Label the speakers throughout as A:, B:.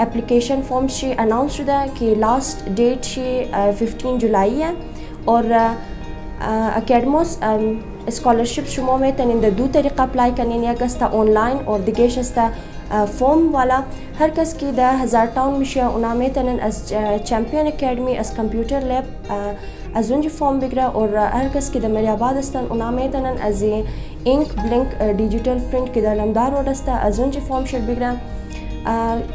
A: Application form से announce शुदा है कि लास्ट डेट से फिफ्टीन जुलाई है और uh, uh, Akademos scholarship um, शुमो में तन दो तरीका अप्लाई करने कसता ऑनलाइन और दिगेश फॉर्म uh, वाला। हर कस की द हज़ार टाउन मिशे उना में तन चैम्पियन अकेडमी अस कंप्यूटर लैब अजुंज फॉर्म बिगड़ा और हर कस की द मरियाबाद अस्तन उना में तन अजी इंक ब्लिंक डिजिटल प्रिंट की द लमदार और अजुंज फॉर्म शेड बिगड़ा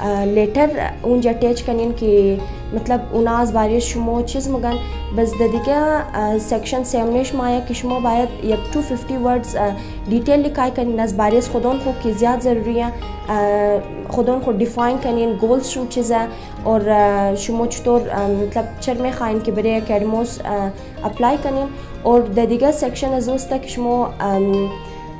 A: लेटर उन अटैच कनियन के मतलब उनाज बारिश शुमो चिज मगन बस ददिका सेक्शन सेमनेश माया किशमो बायत यक टू फिफ्टी वर्ड्स डिटेल लिखाए कन नज बारिस खुदों को कि ज़्यादा ज़रूरी है। खुदों को डिफाइन कनियन गोल्स शुम चीज़ है और शुमो चतोर मतलब चरमे खान के बड़े अकेडमोस अप्लाई कनियन। और ददिगा सेक्शन अजोस तक आ,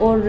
A: और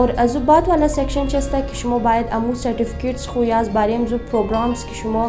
A: और अजुबात वाला सेक्शन चस्ता कि शमो बायद अमू सर्टिफिकेट्स को याज बारे में जो प्रोग्राम्स कि शमो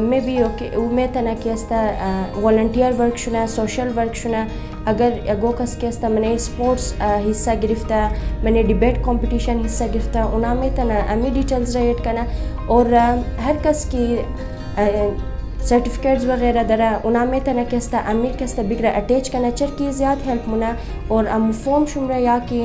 A: मे बी ओके उमे तना केस्ता वॉलंटियर वर्क शुना सोशल वर्क शुना अगर एगो कस केस्ता मने स्पोर्ट्स हिस्सा गिरफ्ता मैंने डिबेट कंपटीशन हिस्सा गिरफ्ता उना में तना अमी डिटेल्स रेट करना और हर कस की सर्टिफिकेट्स वगैरह दरा उना में तना केस्ता अमीर केस्ता बिगरा अटैच करना चर की ज़्यादा हेल्प मुना और अम फॉर्म शुमरा या कि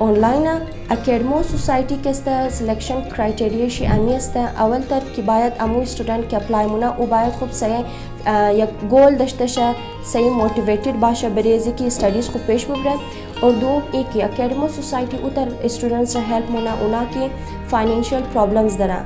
A: ऑनलाइन अकेडमो सोसाइटी के सिलेक्शन क्राइटेरिया शी आनी अवल तर की बायत अमू स्टूडेंट के अप्लाई मुना उ बायत खूब सही या गोल दशतशा सही मोटिवेटेड बाशा बरेजी की स्टडीज़ को पेश बबरा और दो एक अकेडमो सोसाइटी उतर स्टूडेंट्स हेल्प होना उनके फाइनेंशियल प्रॉब्लम्स दरा।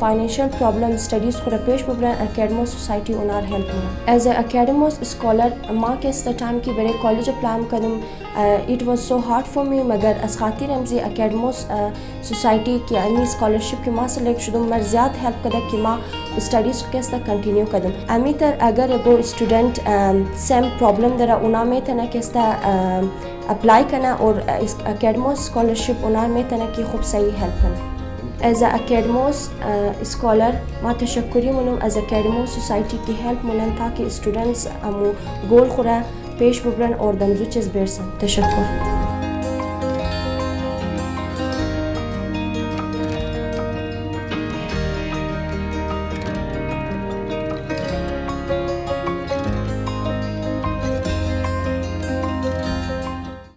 A: फाइनेंशियल प्रॉब्लम स्टडीज खुरा पेश बबरा अकेडमो society उनार help Muna as a अकेडमो scholar माँ के इस टाइम की बड़े college plan Kadam it was so hard for me मगर अस खातिर हमजी अकेडमो सोसाइटी की अमी स्कॉलरशिप की माँ सेलेक्ट शुदम मर ज़्यादा हेल्प कदा कि माँ स्टडीज़ को कैसे कंटिन्यू कदम अमी तर अगर एगो स्टूडेंट सेम प्रॉब्लम दरा उना में तना कैसे अप्लाई करना और इस अकेडमो स्कॉलरशिप उनार में तना की खूब सही हेल्प करना। एज अकेडमोस स्कॉलर माँ तशक्री मनम एज अकेडमो सोसाइटी की हेल्प मनन कि स्टूडेंट्स अमू, गोल खुरा, पेश बुबरन और दमजू चीज़ बेरसन तशक्र